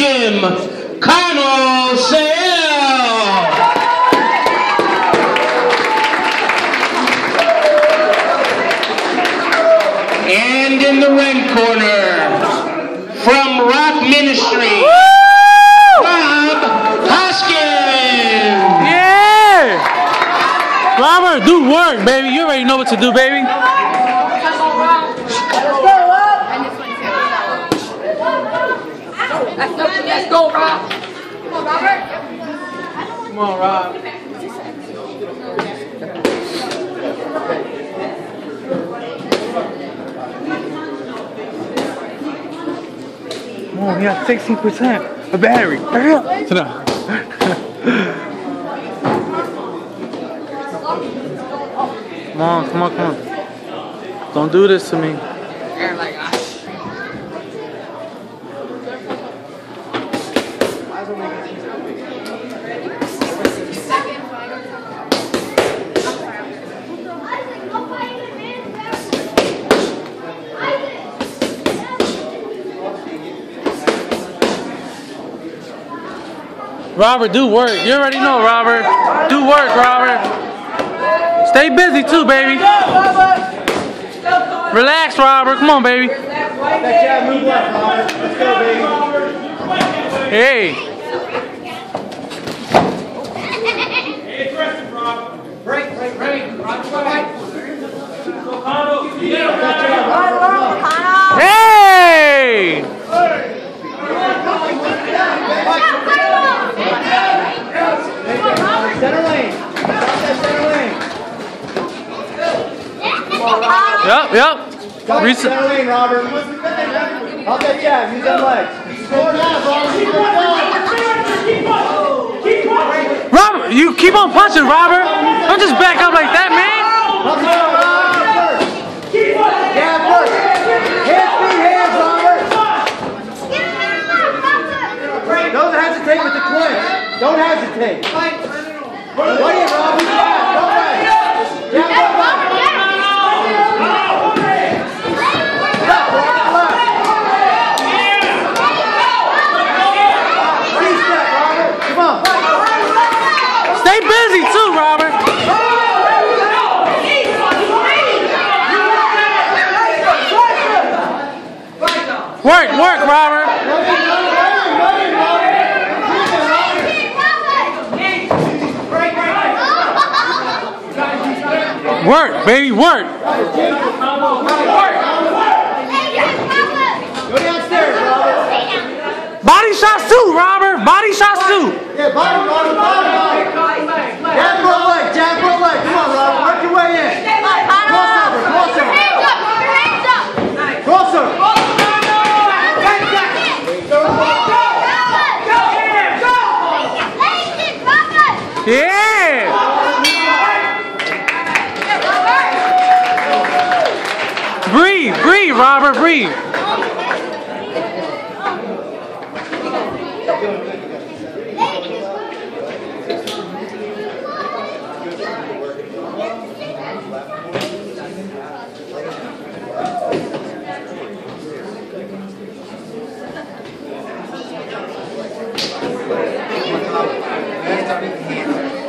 Jim Connell Sale. And in the red corner, from Rock Ministry, Rob Hoskins. Yeah! Robert, do work, baby. You already know what to do, baby. Let's go, Rob. Come on, Robert. Come on, Rob. Come on, we got 16% of battery. Hurry up. Sit down. come on, come on, come on. Don't do this to me. Robert, do work. You already know, Robert. Do work, Robert. Stay busy too, baby. Relax, Robert. Come on, baby. Hey. Hey! Center lane. Stop that center lane. Yep, yep. Stop Reset. center lane, Robert. Help that jab. Use them legs. Robert, you keep on punching, Robert. Don't just back up like that, man. Help him out, Robert. Jab first. Hands, feet, hands, Robert. Don't hesitate with the clinch. Don't hesitate. Fight it, Robert. Jab. Go right. Jab left. Left, Robert, left. Reset, Robert. Come on. Stay busy too, Robert. Work, work, Robert. Work, baby, work. Go downstairs, Robert. Body shots too, Robert. Body shots too. Yeah, body, body, body, body. Jab for a leg, jab for a leg. Come on, Robert. Work your way in. Crossover, crossover. Crossover. Yeah. Breathe, breathe, Robert, breathe.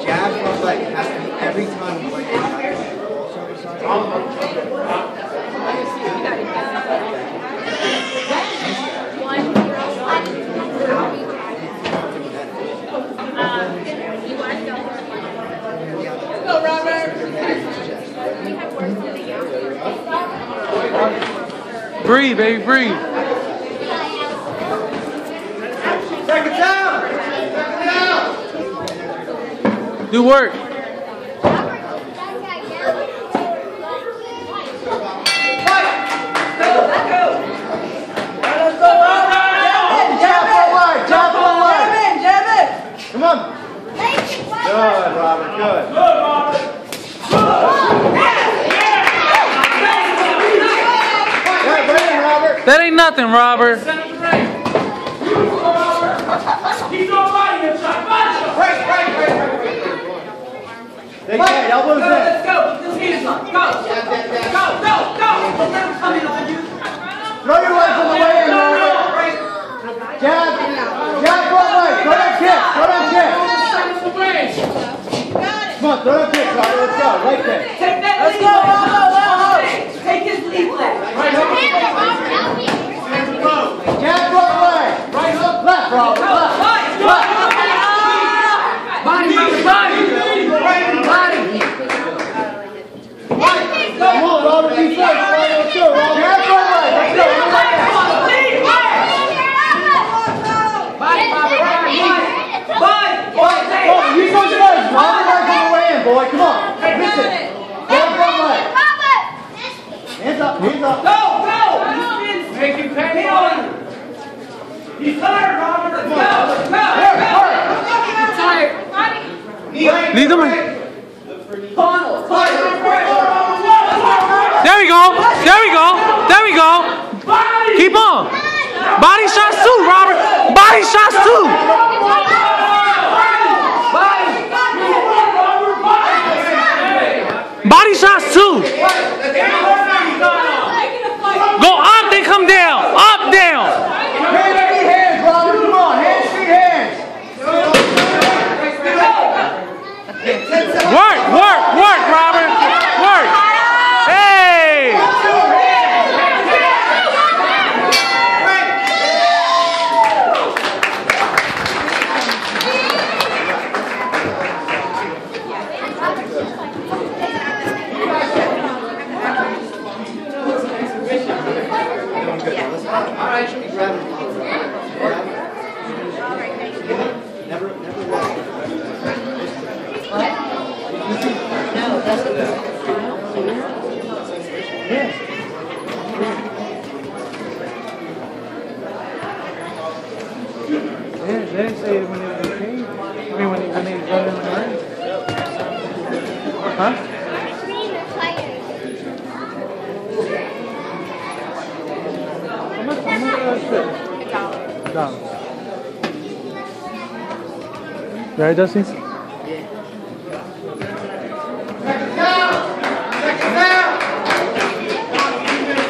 Jab for a leg. It has to be every time you like Breathe, baby, breathe. Second down. Second down. Do work. Jab for a leg, jab for a leg. Come on. Good, Robert. Good. Yeah, right in, Robert. That ain't nothing, Robert. They can't. Elbows in. Let's go. This heat is on. Go. Go, go, go. Let him come in on you. Throw your legs on the way in, Robert. Jab. Throw them kicks. Come on, throw them kicks, Robert. Let's go. Right kick. Take that Let's lead go, leg. Robo, boy. Come on. Miss it. Jab front leg. Hands up. Hands up. Go, go. Make him pay on. He's tired, Robert. Let's go. Let's go. Work, work. He's tired. Lead them in. Connell. Connell. There we go. There we go. There we go. Keep on. Body shots too, Robert. Body shots too. Body shots too. Go up, then come down. Up, down. Hands, feet, hands, Robert. Come on. Hands, feet, hands. Work, work, work, Robert. Work. Hey. They didn't say it when they was in the cage. I mean, when they, when they was running in the ring. Huh? How much, how much uh, shit? A dollar. Right, Dusty?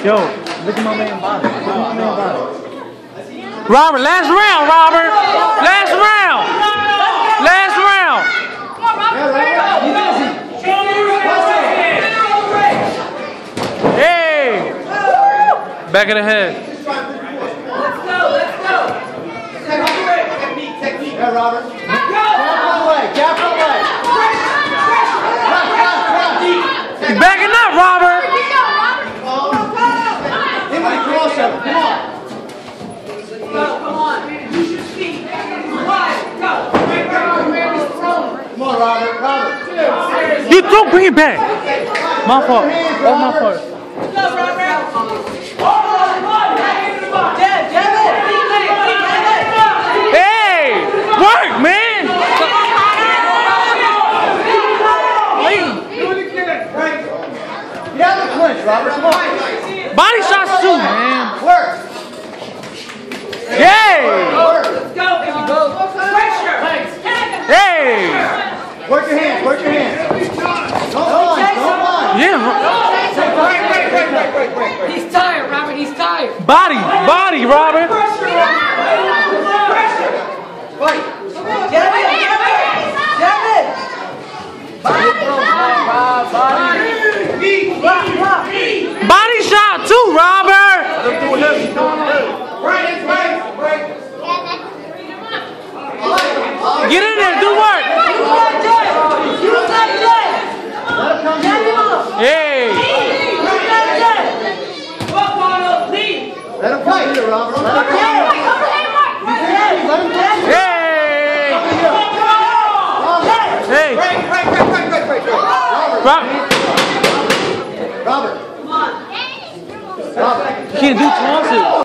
Yo, look at my man body. Look at my man body. Robert, last round, Robert. Last round. Last round. Hey. Back of the head. Let's go, let's go. Technique, technique. Yeah, Robert. Go. Left. He's backing up, Robert. You don't bring it back. My fault. That's my fault. Go, Robert. Jab, jab it. Jab it. Hey, work, man. Get out of the clinch, Robert. Come on. Body shots too, man. Work. Yay. Work. Let's go, baby. Go. Pressure. Hey. Work your hands. Work your hands. Don't line. Don't line. Yeah. Right, right, right, right, right, right. He's tired, Robert. He's tired. Body, body, Robert. Robert. Pressure. Fight. Jab it. Jab it. Block, block. Body shot too, Robert. Right, right, right. Get in there, do work. Use that jab. Use that jab. Let him come Jab him here. up. Hey. Use that jab. Go, Connell. Lead. Let him come here, Robert. Let him come here. Jab. Let him come here. Hey. Robert. Hey. Right, right, right, right, right, right, right. Rob- Robert. Robert. Robert. Can't do taunted.